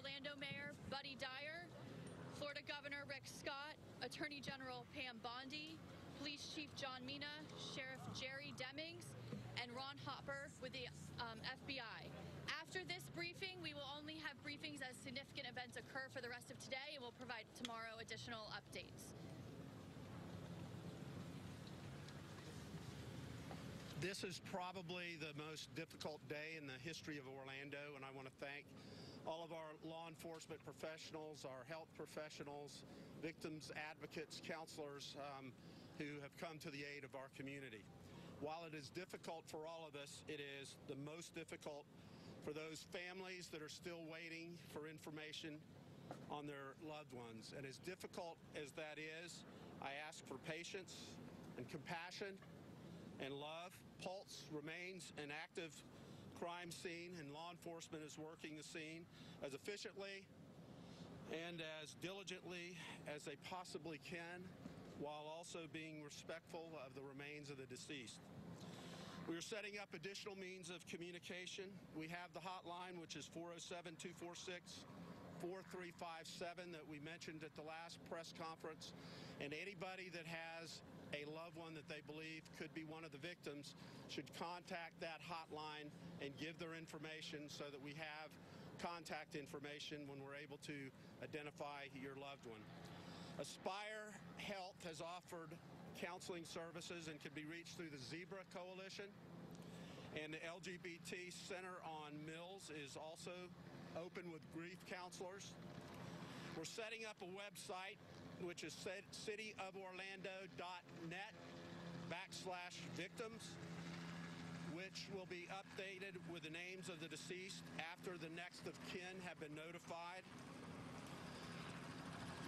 Orlando Mayor Buddy Dyer, Florida Governor Rick Scott, Attorney General Pam Bondi, Police Chief John Mina, Sheriff Jerry Demings, and Ron Hopper with the um, FBI. After this briefing, we will only have briefings as significant events occur for the rest of today, and we'll provide tomorrow additional updates. This is probably the most difficult day in the history of Orlando, and I want to thank all of our law enforcement professionals, our health professionals, victims advocates, counselors um, who have come to the aid of our community. While it is difficult for all of us, it is the most difficult for those families that are still waiting for information on their loved ones. And as difficult as that is, I ask for patience and compassion and love. Pulse remains an active crime scene, and law enforcement is working the scene as efficiently and as diligently as they possibly can, while also being respectful of the remains of the deceased. We are setting up additional means of communication. We have the hotline, which is 407 246 4357 that we mentioned at the last press conference. And anybody that has a loved one that they believe could be one of the victims should contact that hotline and give their information so that we have contact information when we're able to identify your loved one. Aspire Health has offered counseling services and can be reached through the Zebra Coalition. And the LGBT Center on Mills is also open with grief counselors. We're setting up a website, which is cityoforlando.net backslash victims, which will be updated with the names of the deceased after the next of kin have been notified.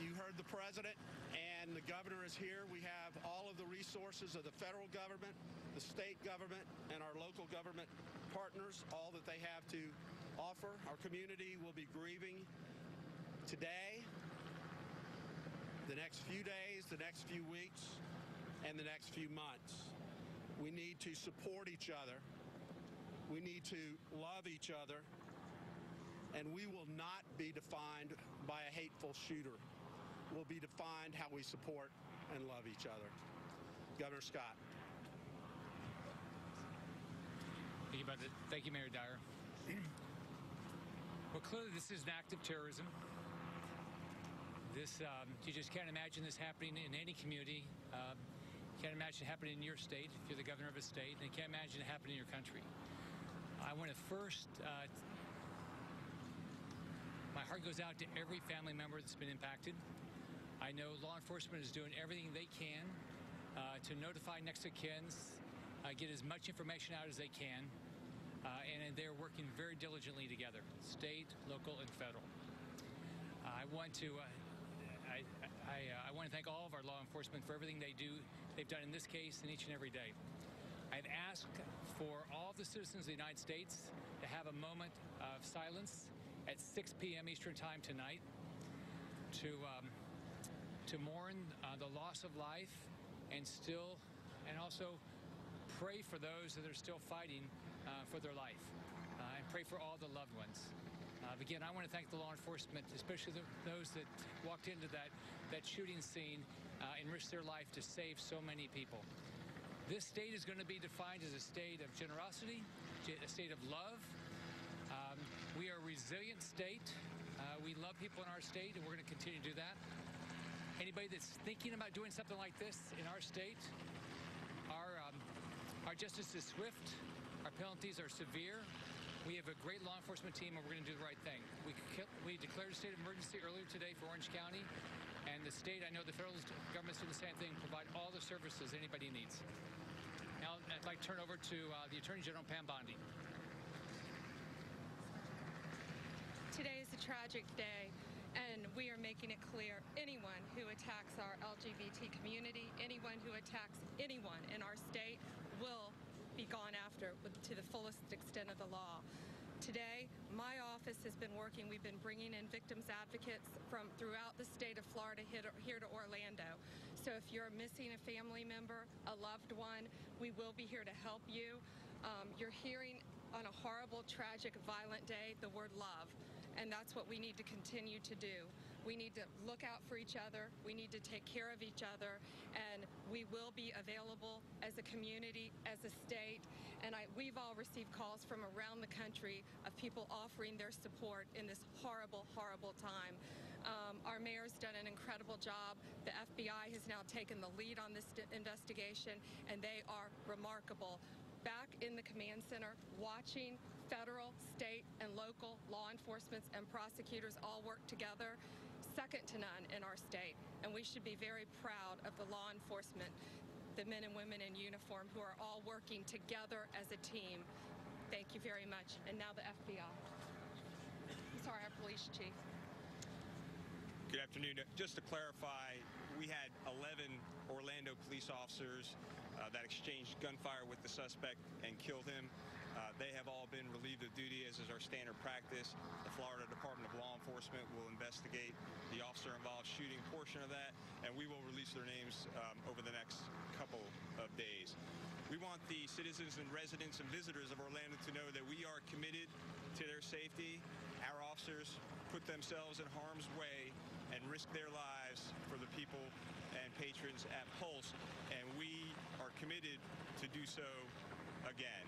You heard the president and the governor is here. We have all of the resources of the federal government, the state government, and our local government partners, all that they have to offer. Our community will be grieving today, the next few days, the next few weeks, and the next few months. We need to support each other. We need to love each other. And we will not be defined by a hateful shooter. We'll be defined how we support and love each other. Governor Scott. Thank you, Brother. Thank you, Mayor Dyer. well, clearly this is an act of terrorism. This, um, you just can't imagine this happening in any community. Uh, can't imagine it happening in your state if you're the governor of a state, and you can't imagine it happening in your country. I want to first, uh, my heart goes out to every family member that's been impacted. I know law enforcement is doing everything they can uh, to notify next of kins, uh, get as much information out as they can, uh, and they're working very diligently together, state, local, and federal. I want to. Uh, I, I, uh, I, want to thank all of our law enforcement for everything they do, they've done in this case and each and every day. I've asked for all the citizens of the United States to have a moment of silence at 6 p.m. Eastern Time tonight to um, to mourn uh, the loss of life and still and also pray for those that are still fighting uh, for their life uh, and pray for all the loved ones. Uh, again, I want to thank the law enforcement, especially the, those that walked into that, that shooting scene uh, and risked their life to save so many people. This state is going to be defined as a state of generosity, a state of love. Um, we are a resilient state. Uh, we love people in our state, and we're going to continue to do that. Anybody that's thinking about doing something like this in our state, our, um, our justice is swift, our penalties are severe, we have a great law enforcement team, and we're going to do the right thing. We, we declared a state of emergency earlier today for Orange County, and the state, I know the federal government's doing the same thing, provide all the services anybody needs. Now, I'd like to turn over to uh, the Attorney General, Pam Bondi. Today is a tragic day and we are making it clear anyone who attacks our LGBT community, anyone who attacks anyone in our state will be gone after with, to the fullest extent of the law. Today, my office has been working. We've been bringing in victims advocates from throughout the state of Florida here to Orlando. So if you're missing a family member, a loved one, we will be here to help you. Um, you're hearing on a horrible, tragic, violent day the word love. And that's what we need to continue to do. We need to look out for each other. We need to take care of each other. And we will be available as a community, as a state. And I, we've all received calls from around the country of people offering their support in this horrible, horrible time. Um, our mayor's done an incredible job. The FBI has now taken the lead on this investigation, and they are remarkable. Back in the command center, watching federal, state, and local law enforcement and prosecutors all work together, second to none in our state. And we should be very proud of the law enforcement, the men and women in uniform who are all working together as a team. Thank you very much. And now the FBI. Sorry, our police chief. Good afternoon. Just to clarify, we had 11 Orlando police officers uh, that exchanged gunfire with the suspect and killed him. Uh, they have all been relieved of duty, as is our standard practice. The Florida Department of Law Enforcement will investigate the officer involved shooting portion of that, and we will release their names um, over the next couple of days. We want the citizens and residents and visitors of Orlando to know that we are committed to their safety. Our officers put themselves in harm's way and risk their lives for the people and patrons at Pulse, and we are committed to so again.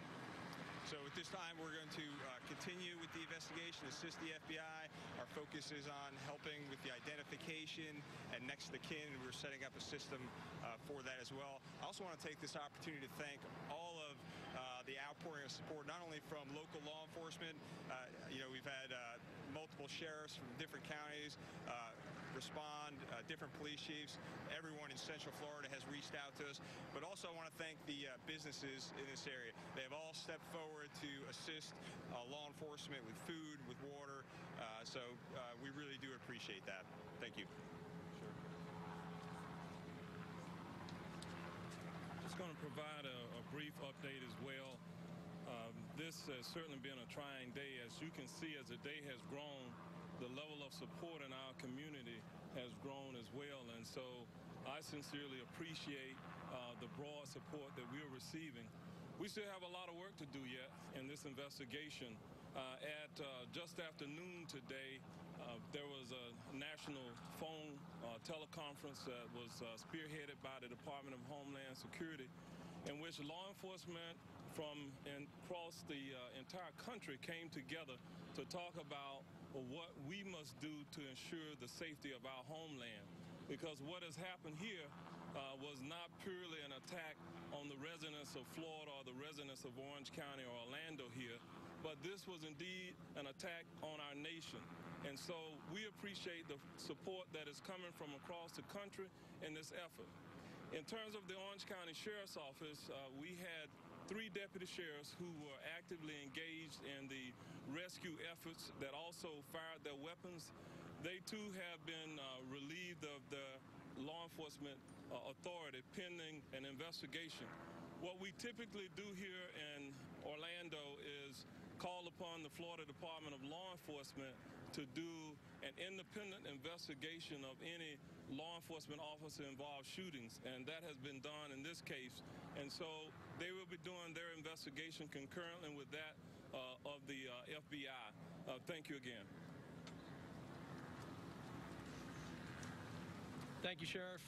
So at this time, we're going to uh, continue with the investigation, assist the FBI. Our focus is on helping with the identification and next of kin. We're setting up a system uh, for that as well. I also want to take this opportunity to thank all of uh, the outpouring of support, not only from local law enforcement. Uh, you know, we've had uh, multiple sheriffs from different counties uh, respond, uh, different police chiefs. Everyone in Central Florida has reached out to us. But also, I want to thank the uh, businesses in this area. They have all stepped forward to assist uh, law enforcement with food, with water. Uh, so uh, we really do appreciate that. Thank you. Just going to provide a, a brief update as well. This has certainly been a trying day. As you can see, as the day has grown, the level of support in our community has grown as well. And so I sincerely appreciate uh, the broad support that we're receiving. We still have a lot of work to do yet in this investigation. Uh, at uh, just after noon today, uh, there was a national phone uh, teleconference that was uh, spearheaded by the Department of Homeland Security, in which law enforcement from across the uh, entire country came together to talk about what we must do to ensure the safety of our homeland. Because what has happened here uh, was not purely an attack on the residents of Florida or the residents of Orange County or Orlando here, but this was indeed an attack on our nation. And so we appreciate the support that is coming from across the country in this effort. In terms of the Orange County Sheriff's Office, uh, we had three deputy sheriffs who were actively engaged in the rescue efforts that also fired their weapons. They too have been uh, relieved of the law enforcement uh, authority pending an investigation. What we typically do here in Orlando is call upon the Florida Department of Law Enforcement to do an independent investigation of any law enforcement officer involved shootings, and that has been done in this case. And so they will be doing their investigation concurrently with that uh, of the uh, FBI. Uh, thank you again. Thank you, Sheriff.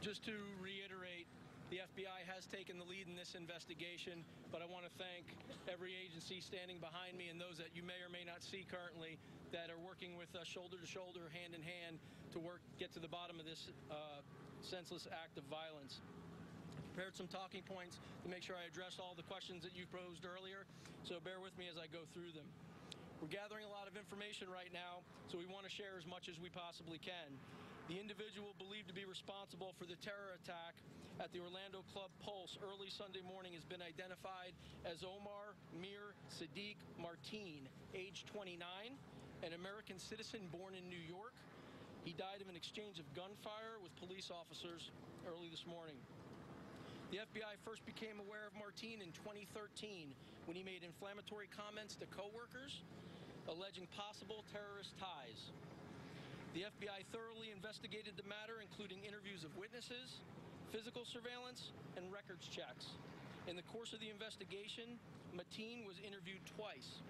Just to reiterate, the FBI has taken the lead in this investigation, but I want to thank every agency standing behind me and those that you may or may not see currently that are working with us shoulder to shoulder, hand in hand, to work get to the bottom of this uh, senseless act of violence. Prepared some talking points to make sure I address all the questions that you posed earlier, so bear with me as I go through them. We're gathering a lot of information right now, so we want to share as much as we possibly can. The individual believed to be responsible for the terror attack at the Orlando Club Pulse early Sunday morning has been identified as Omar Mir Seddique Mateen, age 29, an American citizen born in New York. He died of an exchange of gunfire with police officers early this morning. The FBI first became aware of Mateen in 2013 when he made inflammatory comments to coworkers alleging possible terrorist ties. The FBI thoroughly investigated the matter, including interviews of witnesses, physical surveillance, and records checks. In the course of the investigation, Mateen was interviewed twice.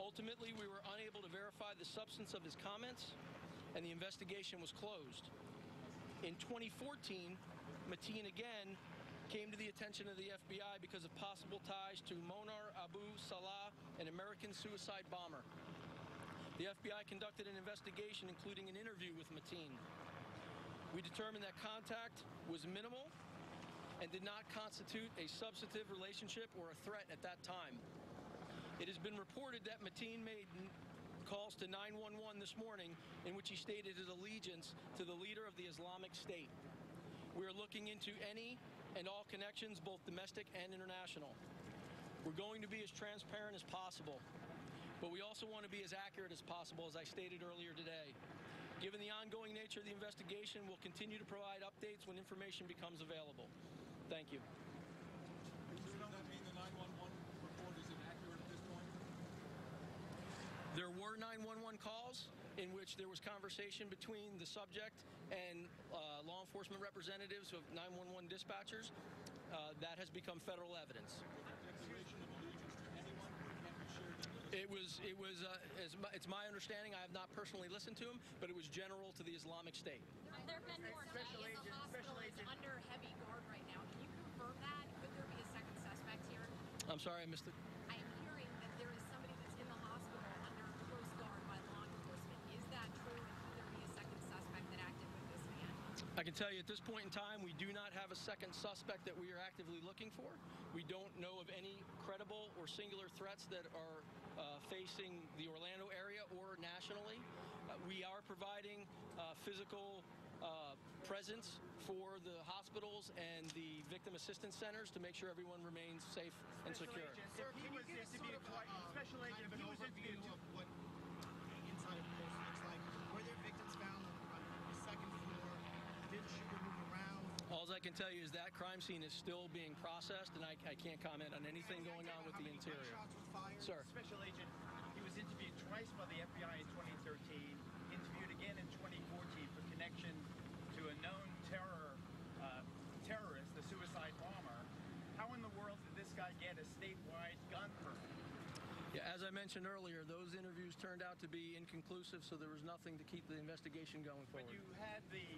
Ultimately, we were unable to verify the substance of his comments, and the investigation was closed. In 2014, Mateen again came to the attention of the FBI because of possible ties to Moner Abu Salha, an American suicide bomber. The FBI conducted an investigation, including an interview with Mateen. We determined that contact was minimal and did not constitute a substantive relationship or a threat at that time. It has been reported that Mateen made calls to 911 this morning in which he stated his allegiance to the leader of the Islamic State. We are looking into any and all connections, both domestic and international. We're going to be as transparent as possible, but we also want to be as accurate as possible, as I stated earlier today. Given the ongoing nature of the investigation, we'll continue to provide updates when information becomes available. Thank you. Does that mean the 911 report is inaccurate at this point? There were 911 calls in which there was conversation between the subject and uh, law enforcement representatives of 911 dispatchers. Uh, that has become federal evidence. Declaration of allegiance to anyone can't be shared in the It was, it was, uh, as my, it's my understanding. I have not personally listened to him, but it was general to the Islamic State. There have been more Special studies. agent, the hospital special is under heavy guard right now. Can you confirm that? Could there be a second suspect here? I'm sorry, I missed it. I am hearing that there is somebody that's in the hospital under close guard by law enforcement. Is that true? Could there be a second suspect that acted with this man? I can tell you at this point in time, we do not have a second suspect that we are actively looking for. We don't know of any credible or singular threats that are uh, facing the Orlando area or nationally. Uh, we are providing uh, physical uh, presence for the hospitals and the victim assistance centers to make sure everyone remains safe and Special secure. agent, Sir, can you was give us sort of special kind agent, of an overview of what the inside of the Pulse looks like? Were there victims found on, on the second floor? Did the shooter move around? All I can tell you is that crime scene is still being processed, and I, I can't comment on anything going on with the interior. fired? Sir. special agent, he was interviewed twice by the FBI in 2013, interviewed again in 2014 for connection to a known terror uh, terrorist, the suicide bomber. How in the world did this guy get a statewide gun permit? Yeah, as I mentioned earlier, those interviews turned out to be inconclusive, so there was nothing to keep the investigation going forward. But forward. you had the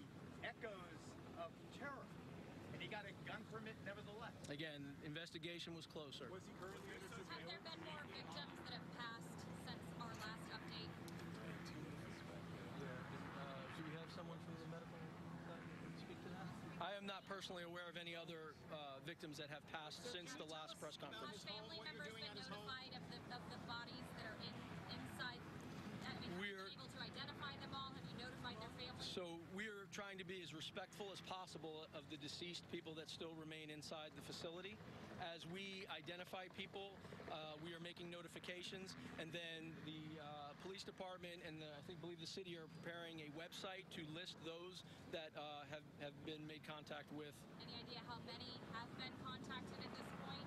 echoes of terror, and he got a gun permit nevertheless. Again, investigation was closer. Was he currently under Have there been more victims that have passed since our last update? Uh, do we have someone from the medical speak to that? I am not personally aware of any other uh, victims that have passed since the last press Have conference. family what members been at his home? notified of the, of the bodies that are in inside? I mean, have you We're- been able to identify them all? Have you notified their families? So we're trying to be as respectful as possible of the deceased people that still remain inside the facility. As we identify people, uh, we are making notifications, and then the uh, police department and the, I think believe the city are preparing a website to list those that uh, have have been made contact with. Any idea how many have been contacted at this point?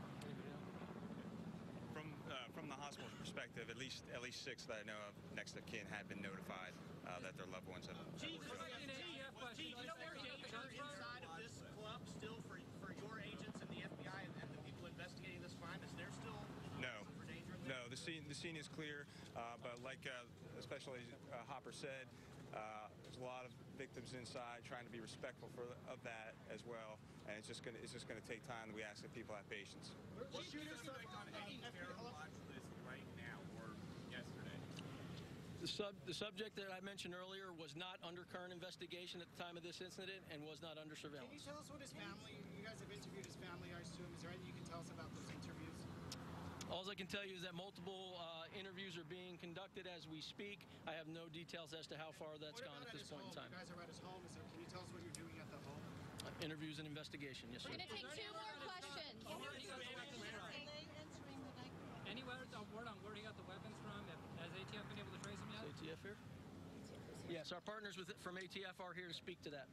From uh, from the hospital's perspective, at least at least six that I know of next of kin have been notified uh, that their loved ones have. have Chief, were killed. Chief, you know there's danger inside of this club still for, for your agents and the FBI and, and the people investigating this crime? Is there still No. potential for danger in there? No, the scene the scene is clear, uh, but like uh, especially uh, Hopper said, uh, there's a lot of victims inside trying to be respectful for of that as well, and it's just gonna it's just gonna take time. We ask that people have patience. The shooter suspect on FBI. right now or yesterday? The, sub, the subject that I mentioned earlier was not under current investigation at the time of this incident and was not under surveillance. Can you tell us what his family, you guys have interviewed his family, I assume. Is there anything you can tell us about those interviews? All I can tell you is that multiple uh, interviews are being conducted as we speak. I have no details as to how far that's what gone at this his point in time. You guys are at his home. Is there, can you tell us what you're doing at the home? Uh, interviews and investigation, yes, sir. We're going to take two more questions. Any word, word on where he got the weapons from? Has ATF been able to trace him yet? Is ATF here? Yes, our partners with, from ATF are here to speak to that.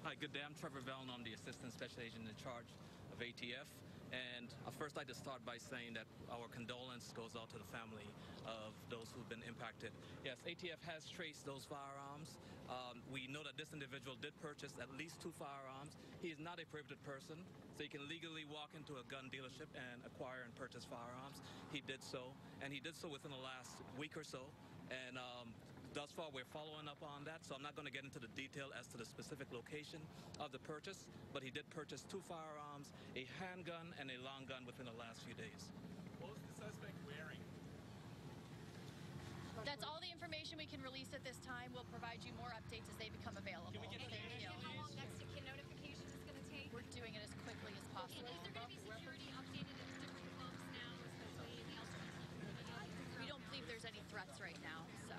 Hi, good day. I'm Trevor Velinor. I'm the Assistant Special Agent in charge of ATF. And first, I'd just start by saying that our condolence goes out to the family of those who've been impacted. Yes, ATF has traced those firearms. Um, we know that this individual did purchase at least two firearms. He is not a prohibited person, so he can legally walk into a gun dealership and acquire and purchase firearms. He did so, and he did so within the last week or so. And um, Thus far, we're following up on that, so I'm not going to get into the detail as to the specific location of the purchase, but he did purchase two firearms, a handgun, and a long gun within the last few days. What was the suspect wearing? That's all the information we can release at this time. We'll provide you more updates as they become available. And, Thank you. and how long next to kin notification is going to take? We're doing it as quickly as And possible. is there going to be security updated at different clubs now, especially in the LGBT? We don't believe there's any threats right now, so.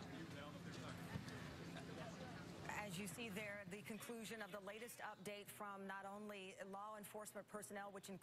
As you see there, the conclusion of the latest update from not only law enforcement personnel, which includes